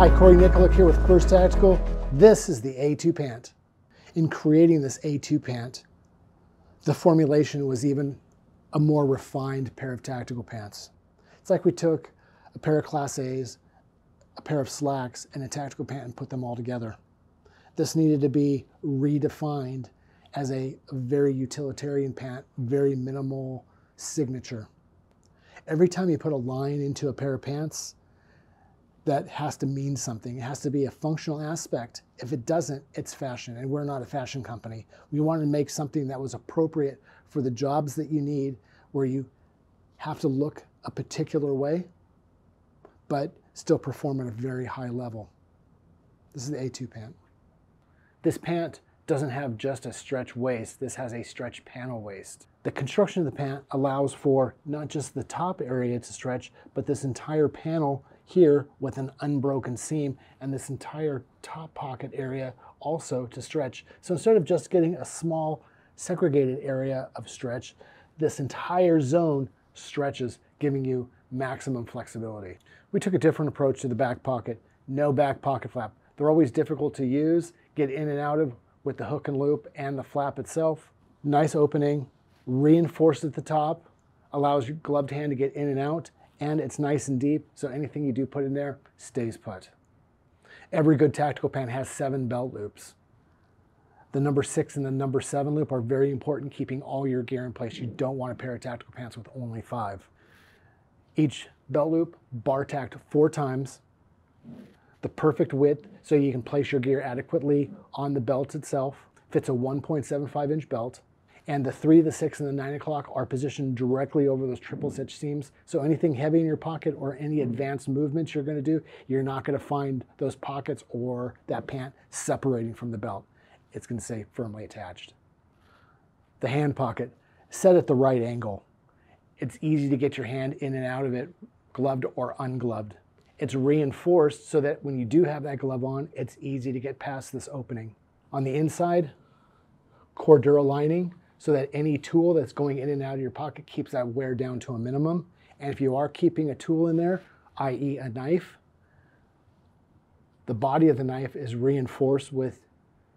Hi, Cory Nykoluk here with First Tactical. This is the A2 pant. In creating this A2 pant, the formulation was even a more refined pair of tactical pants. It's like we took a pair of Class A's, a pair of slacks, and a tactical pant and put them all together. This needed to be redefined as a very utilitarian pant, very minimal signature. Every time you put a line into a pair of pants, that has to mean something. It has to be a functional aspect. If it doesn't, it's fashion, and we're not a fashion company. We wanted to make something that was appropriate for the jobs that you need, where you have to look a particular way, but still perform at a very high level. This is the A2 pant. This pant doesn't have just a stretch waist, this has a stretch panel waist. The construction of the pant allows for not just the top area to stretch, but this entire panel here with an unbroken seam and this entire top pocket area also to stretch. So instead of just getting a small segregated area of stretch, this entire zone stretches, giving you maximum flexibility. We took a different approach to the back pocket. No back pocket flap. They're always difficult to use, get in and out of with the hook and loop and the flap itself. Nice opening, reinforced at the top, allows your gloved hand to get in and out, and it's nice and deep, so anything you do put in there stays put. Every good tactical pant has seven belt loops. The number six and the number seven loop are very important, keeping all your gear in place. You don't want a pair of tactical pants with only five. Each belt loop bar tacked four times, the perfect width so you can place your gear adequately on the belt itself. Fits a 1.75 inch belt. And the three, the six, and the nine o'clock are positioned directly over those triple stitch seams. So anything heavy in your pocket or any mm-hmm. advanced movements you're gonna do, you're not gonna find those pockets or that pant separating from the belt. It's gonna stay firmly attached. The hand pocket, set at the right angle. It's easy to get your hand in and out of it, gloved or ungloved. It's reinforced so that when you do have that glove on, it's easy to get past this opening. On the inside, Cordura lining so that any tool that's going in and out of your pocket keeps that wear down to a minimum. And if you are keeping a tool in there, i.e. a knife, the body of the knife is reinforced with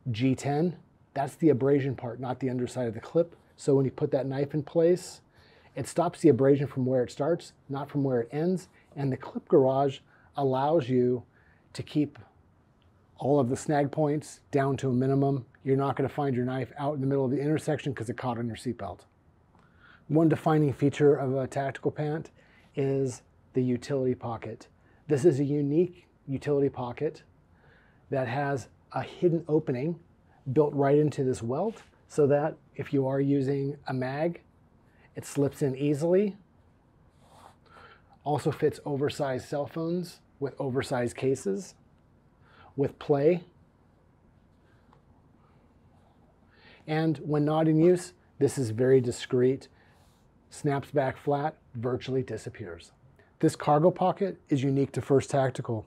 G10. That's the abrasion part, not the underside of the clip. So when you put that knife in place, it stops the abrasion from where it starts, not from where it ends. And the clip garage allows you to keep all of the snag points down to a minimum. You're not going to find your knife out in the middle of the intersection because it caught on your seatbelt. One defining feature of a tactical pant is the utility pocket. This is a unique utility pocket that has a hidden opening built right into this welt so that if you are using a mag, it slips in easily. Also fits oversized cell phones with oversized cases, with play. And when not in use, this is very discreet, snaps back flat, virtually disappears. This cargo pocket is unique to First Tactical.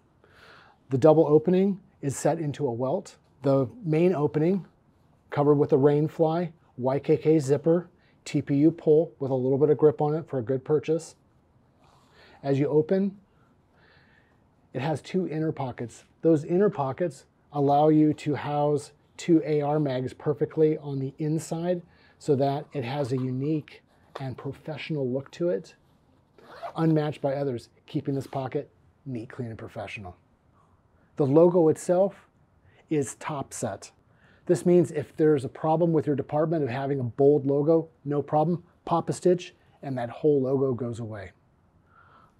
The double opening is set into a welt. The main opening, covered with a rainfly, YKK zipper, TPU pull with a little bit of grip on it for a good purchase. As you open, it has two inner pockets. Those inner pockets allow you to house two AR mags perfectly on the inside so that it has a unique and professional look to it, unmatched by others, keeping this pocket neat, clean, and professional. The logo itself is top set. This means if there's a problem with your department of having a bold logo, no problem, pop a stitch and that whole logo goes away.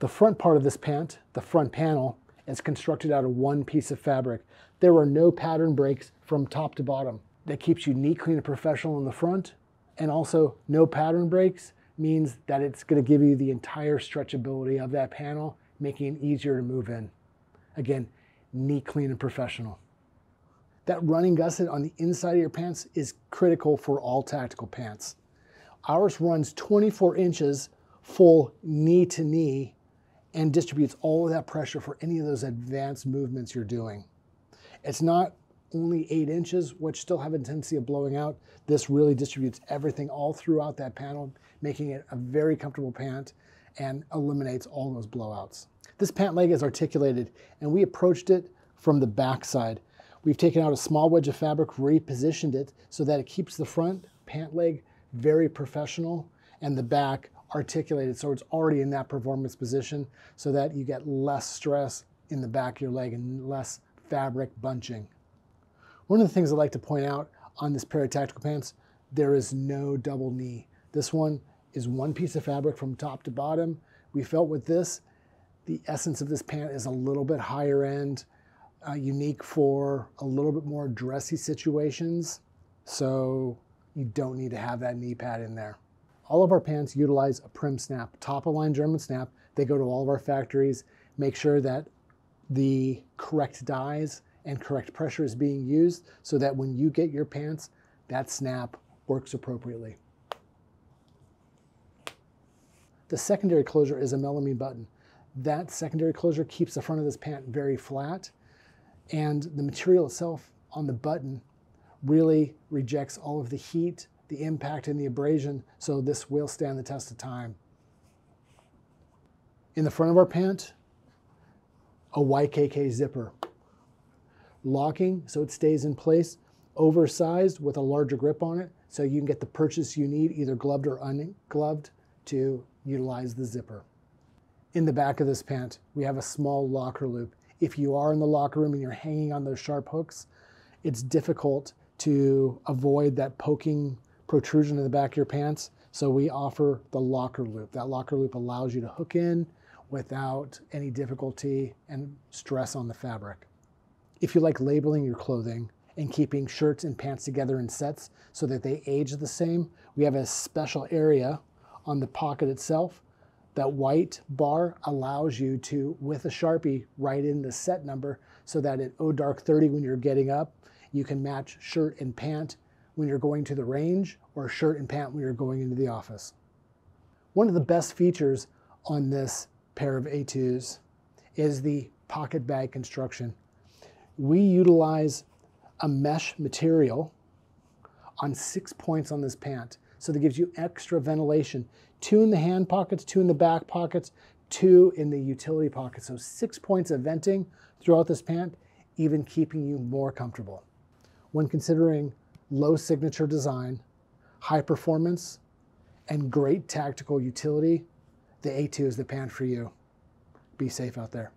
The front part of this pant, the front panel, is constructed out of one piece of fabric. There are no pattern breaks from top to bottom. That keeps you neat, clean, and professional in the front. And also no pattern breaks means that it's gonna give you the entire stretchability of that panel, making it easier to move in. Again, neat, clean, and professional. That running gusset on the inside of your pants is critical for all tactical pants. Ours runs 24 inches full knee to knee and distributes all of that pressure for any of those advanced movements you're doing. It's not only eight inches, which still have a tendency of blowing out. This really distributes everything all throughout that panel, making it a very comfortable pant and eliminates all those blowouts. This pant leg is articulated and we approached it from the back side. We've taken out a small wedge of fabric, repositioned it so that it keeps the front pant leg very professional and the back articulated so it's already in that performance position so that you get less stress in the back of your leg and less fabric bunching. One of the things I like to point out on this pair of tactical pants, there is no double knee. This one is one piece of fabric from top to bottom. We felt with this, the essence of this pant is a little bit higher end, uh, unique for a little bit more dressy situations. So you don't need to have that knee pad in there. All of our pants utilize a Prym snap, top of line German snap. They go to all of our factories, make sure that the correct dies and correct pressure is being used so that when you get your pants, that snap works appropriately. The secondary closure is a melamine button. That secondary closure keeps the front of this pant very flat and the material itself on the button really rejects all of the heat, the impact, and the abrasion, so this will stand the test of time. In the front of our pant, a YKK zipper. Locking so it stays in place, oversized with a larger grip on it, so you can get the purchase you need, either gloved or ungloved, to utilize the zipper. In the back of this pant, we have a small locker loop. If you are in the locker room and you're hanging on those sharp hooks, it's difficult to avoid that poking protrusion in the back of your pants. So we offer the locker loop. That locker loop allows you to hook in without any difficulty and stress on the fabric. If you like labeling your clothing and keeping shirts and pants together in sets so that they age the same, we have a special area on the pocket itself. That white bar allows you to, with a Sharpie, write in the set number so that at O dark 30 when you're getting up, you can match shirt and pant when you're going to the range or shirt and pant when you're going into the office. One of the best features on this pair of A2s is the pocket bag construction. We utilize a mesh material on six points on this pant. So that gives you extra ventilation. Two in the hand pockets, two in the back pockets, two in the utility pockets. So six points of venting throughout this pant, even keeping you more comfortable when considering low signature design, high performance, and great tactical utility, the A2 is the pan for you. Be safe out there.